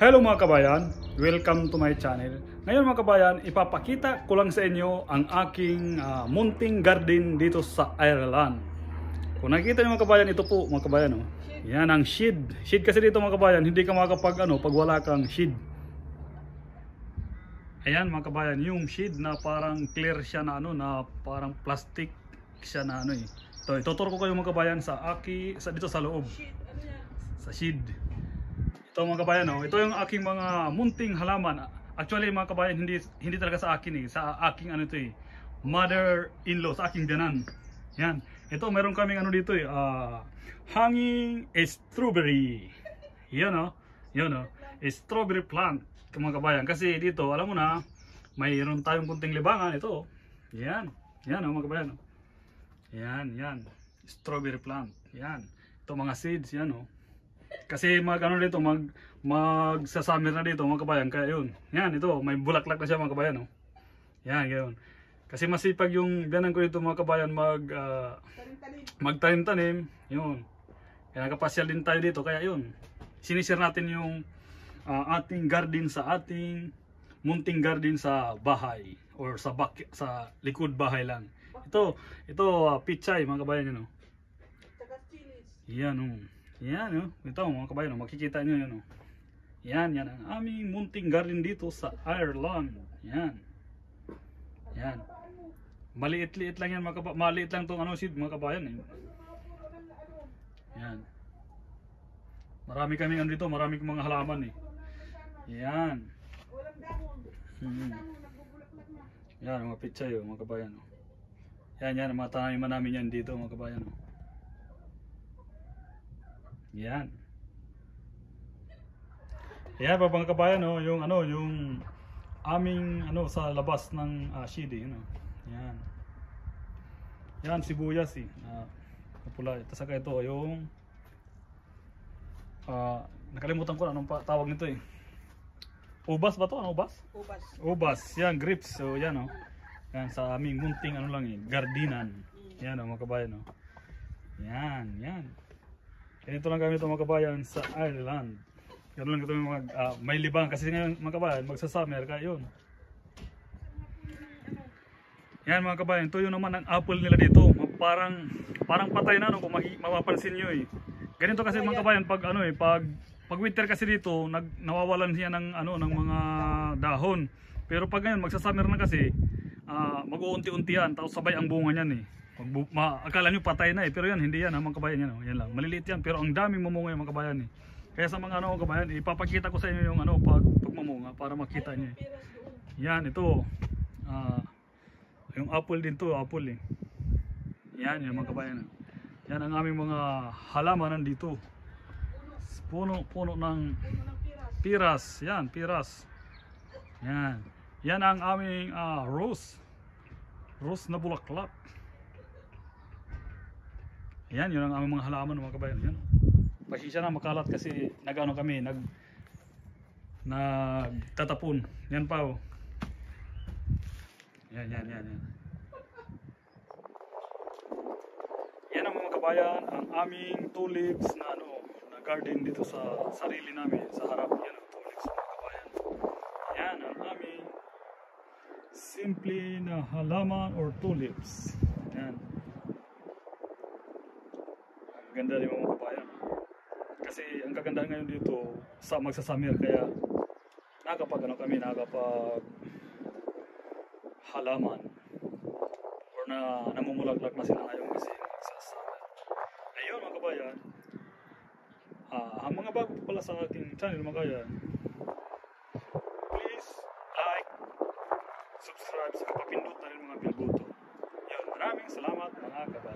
Hello mga kabayan, welcome to my channel. Ngayon mga kabayan, ipapakita ko lang sa inyo ang aking ah, munting garden dito sa Ireland. Kung nakikita niyo mga kabayan, ito po mga kabayan. Oh. Yan ang shade. Shade kasi dito mga kabayan, hindi ka makakapag ano, pag wala kang shade. Ayan mga kabayan, yung shade na parang clear siya na ano, na parang plastic siya na ano eh. Ito, ituturo ko kayo mga kabayan sa aki, sa, dito sa loob. Sa shade. Ito mga kabayan, oh. ito yung aking mga munting halaman. Actually mga kabayan, hindi hindi talaga sa akin eh, sa aking ano ito eh, mother-in-law, sa aking biyanan. Yan. Ito meron kaming ano dito eh, ah, hanging strawberry. Yan oh. Yan oh. Strawberry plant, mga kabayan. Kasi dito, alam mo na, mayroon tayong kunting libangan. Ito, oh. yan. Yan oh, mga kabayan. Oh. Yan, yan. Strawberry plant. Yan. Ito mga seeds, yan oh. Kasi mag ano dito, mag magsa-summer na dito mga kabayan. Kaya yun. Yan, ito, may bulaklak na siya mga kabayan. Oh. Yan, yun. Kasi masipag yung biyanan ko dito mga kabayan mag ah, magtanim-tanim. Yun. Kaya nakapasyal din tayo dito. Kaya yun. Sinishare natin yung ah, ating garden sa ating munting garden sa bahay or sa bak sa likod bahay lang. Ito, ito ah, pichay mga kabayan yun. Oh. Yan oh. Yan oh. Ito mga kabayan oh. Makikita nyo yan oh. Yan, yan ang aming munting garden dito sa Ireland. Yan. Yan. Maliit-liit lang yan mga kabayan. Maliit lang tong ano seed mga kabayan eh. Yan. Marami kami ano dito, marami mga halaman eh. Yan. Hmm. Yan, mga pichay oh, mga kabayan oh. Yan, yan, mga taniman namin yan dito mga kabayan oh. Yan. Yan pa mga kabayan oh, yung ano, yung aming ano sa labas ng uh, shed eh, ano. Yan. Yan sibuyas eh. Uh, pula. Ito saka ito yung ah nakalimutan ko na anong tawag nito eh. Ubas ba to? Ano ubas? Ubas. Ubas. Yan, grapes. So yan oh. Yan sa aming munting ano lang eh, gardinan. Yan oh mga kabayan oh. Yan, yan. Ganito lang kami ito mga kabayan sa Ireland. Ganun lang ito mga ah, may libang kasi ngayon mga kabayan magsa-summer kaya yun. Yan mga kabayan, ito yung naman ang apple nila dito. Parang parang patay na no kung mapapansin niyo eh. Ganito kasi mga kabayan pag ano eh pag pag winter kasi dito nag nawawalan siya ng ano ng mga dahon. Pero pag ngayon magsa-summer na kasi ah, mag-uunti-untian tapos sabay ang bunga niyan eh. Pag bu- ma- akala nyo patay na eh pero yan hindi yan ha, mga kabayan yan, oh. yan lang. Maliliit yan pero ang daming mamunga yung mga kabayan eh. Kaya sa mga ano kabayan, ipapakita ko sa inyo yung ano pag, pag mamunga para makita niyo. eh. Yan ito. Ah, yung apple din to, apple eh. Yan, yung mga kabayan. Yan ang aming mga halaman nandito. Puno, puno ng piras. Yan, piras. Yan. Yan ang aming ah, rose. Rose na bulaklak. Yan, yun ang aming mga halaman mga kabayan. Yan. Pasensya na makalat kasi nagano kami, nag nagtatapon. Yan pa oh. Yan, yan, yan, yan. Yan ang mga kabayan, ang aming tulips na ano, na garden dito sa sarili namin, sa harap. Yan ang tulips mga kabayan. Yan ang aming simple na halaman or tulips. Yan. Ganda rin mga kabayan. Kasi ang kagandahan ngayon dito sa magsasamir kaya nakapag ano kami, nakapag halaman or na namumulaklak na sila ngayon kasi nagsasamir. Ayun mga kabayan, uh, ang mga bago pala sa ating channel mga kabayan, please like, subscribe, sa kapapindot na rin mga bilbuto. Yun, maraming salamat mga kabayan.